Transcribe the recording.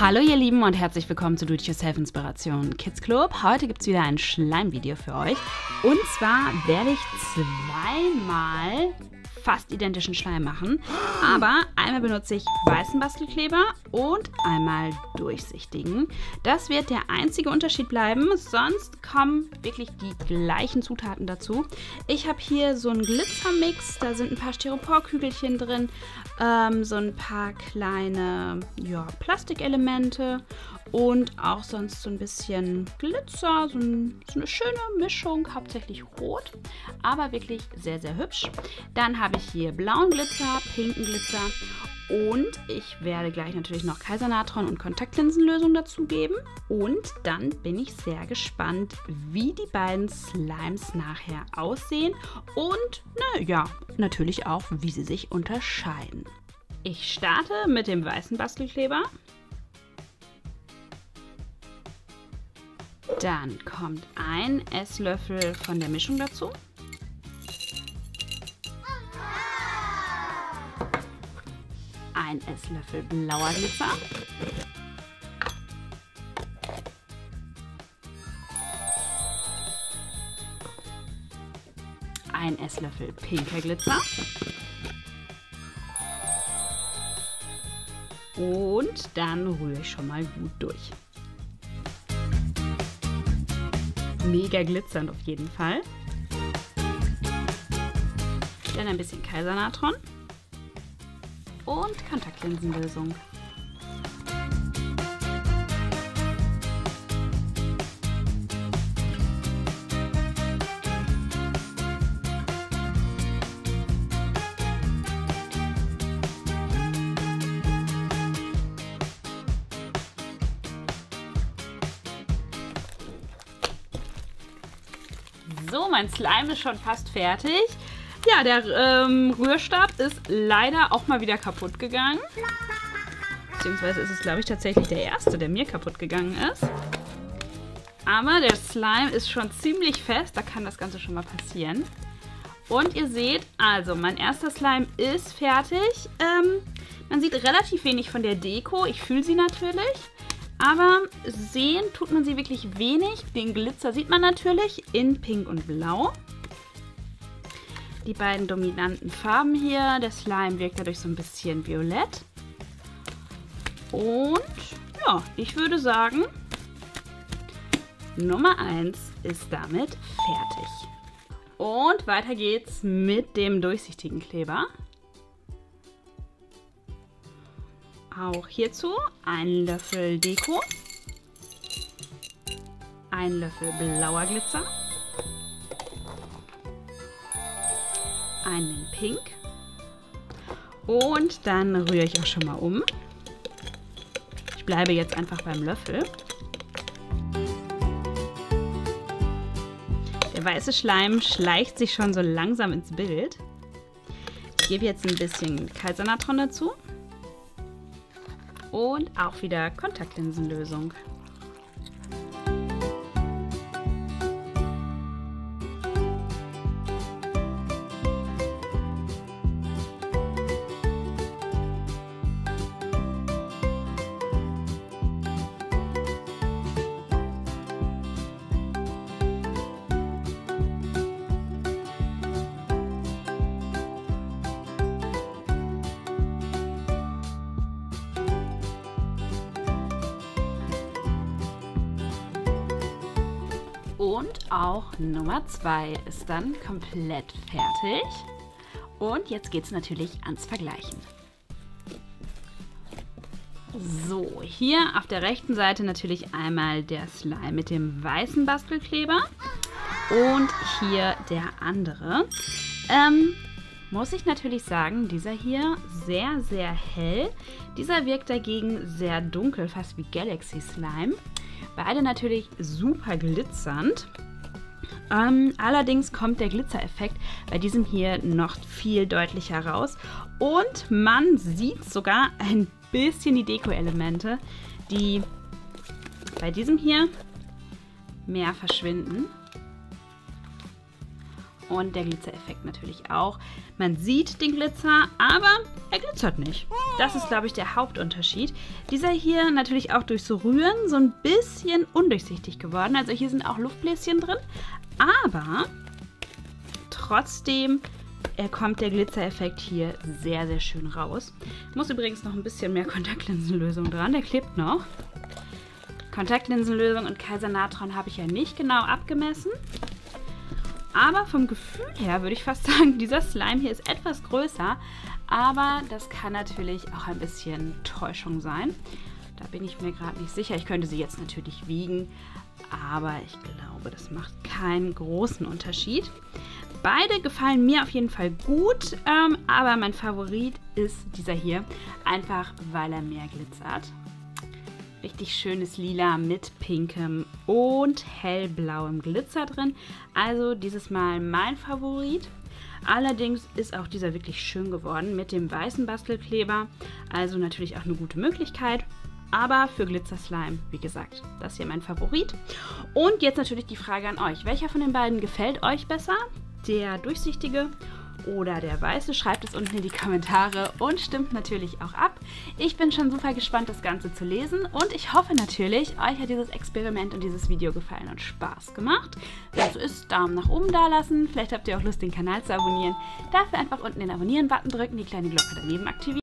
Hallo ihr Lieben und herzlich willkommen zu Do-It-Yourself Inspiration Kids Club. Heute gibt es wieder ein Schleimvideo für euch. Und zwar werde ich zweimal fast identischen Schleim machen. Aber einmal benutze ich weißen Bastelkleber und einmal durchsichtigen. Das wird der einzige Unterschied bleiben, sonst kommen wirklich die gleichen Zutaten dazu. Ich habe hier so einen Glitzermix, da sind ein paar Styroporkügelchen drin, ähm, so ein paar kleine ja, Plastikelemente und auch sonst so ein bisschen Glitzer, so, ein, so, eine schöne Mischung, hauptsächlich rot, aber wirklich sehr, sehr hübsch. Dann habe ich hier blauen Glitzer, pinken Glitzer und ich werde gleich natürlich noch Kaisernatron und Kontaktlinsenlösung dazugeben. Und dann bin ich sehr gespannt, wie die beiden Slimes nachher aussehen und, naja, natürlich auch, wie sie sich unterscheiden. Ich starte mit dem weißen Bastelkleber. Dann kommt ein Esslöffel von der Mischung dazu. Ein Esslöffel blauer Glitzer. Ein Esslöffel pinker Glitzer. Und dann rühre ich schon mal gut durch. mega glitzernd auf jeden Fall. Dann ein bisschen Kaisernatron und Kontaktlinsenlösung. So, mein Slime ist schon fast fertig. Ja, der ähm, Rührstab ist leider auch mal wieder kaputt gegangen. Beziehungsweise ist es, glaube ich, tatsächlich der erste, der mir kaputt gegangen ist. Aber der Slime ist schon ziemlich fest, da kann das Ganze schon mal passieren. Und ihr seht, also mein erster Slime ist fertig. Ähm, man sieht relativ wenig von der Deko. Ich fühle sie natürlich. Aber sehen tut man sie wirklich wenig. Den Glitzer sieht man natürlich in Pink und Blau. Die beiden dominanten Farben hier. Der Slime wirkt dadurch so ein bisschen violett. Und ja, ich würde sagen, Nummer 1 ist damit fertig. Und weiter geht's mit dem durchsichtigen Kleber. Auch hierzu ein Löffel Deko, ein Löffel blauer Glitzer, einen Pink und dann rühre ich auch schon mal um. Ich bleibe jetzt einfach beim Löffel. Der weiße Schleim schleicht sich schon so langsam ins Bild. Ich gebe jetzt ein bisschen Kaisernatron dazu und auch wieder Kontaktlinsenlösung. Und auch Nummer 2 ist dann komplett fertig. Und jetzt geht es natürlich ans Vergleichen. So, hier auf der rechten Seite natürlich einmal der Slime mit dem weißen Bastelkleber und hier der andere. Ähm, muss ich natürlich sagen, dieser hier sehr, sehr hell. Dieser wirkt dagegen sehr dunkel, fast wie Galaxy Slime. Beide natürlich super glitzernd. Ähm, allerdings kommt der Glitzereffekt bei diesem hier noch viel deutlicher raus. Und man sieht sogar ein bisschen die Deko-Elemente, die bei diesem hier mehr verschwinden. Und der Glitzereffekt natürlich auch. Man sieht den Glitzer, aber er glitzert nicht. Das ist, glaube ich, der Hauptunterschied. Dieser hier natürlich auch durchs Rühren so ein bisschen undurchsichtig geworden. Also hier sind auch Luftbläschen drin, aber trotzdem er kommt der Glitzereffekt hier sehr, sehr schön raus. Muss übrigens noch ein bisschen mehr Kontaktlinsenlösung dran, der klebt noch. Kontaktlinsenlösung und Kaisernatron habe ich ja nicht genau abgemessen. Aber vom Gefühl her würde ich fast sagen, dieser Slime hier ist etwas größer. Aber das kann natürlich auch ein bisschen Täuschung sein. Da bin ich mir gerade nicht sicher. Ich könnte sie jetzt natürlich wiegen, aber ich glaube, das macht keinen großen Unterschied. Beide gefallen mir auf jeden Fall gut, ähm, aber mein Favorit ist dieser hier, einfach weil er mehr glitzert. Richtig schönes Lila mit pinkem und hellblauem Glitzer drin. Also dieses Mal mein Favorit. Allerdings ist auch dieser wirklich schön geworden mit dem weißen Bastelkleber. Also natürlich auch eine gute Möglichkeit. Aber für Glitzer Slime, wie gesagt, das hier mein Favorit. Und jetzt natürlich die Frage an euch. Welcher von den beiden gefällt euch besser? Der durchsichtige oder der weiße? Schreibt es unten in die Kommentare und stimmt natürlich auch ab. Ich bin schon super gespannt, das Ganze zu lesen und ich hoffe natürlich, euch hat dieses Experiment und dieses Video gefallen und Spaß gemacht. Wenn so ist, Daumen nach oben da lassen. Vielleicht habt ihr auch Lust, den Kanal zu abonnieren. Dafür einfach unten den Abonnieren-Button drücken, die kleine Glocke daneben aktivieren.